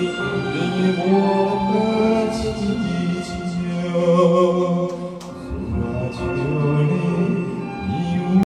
и не может.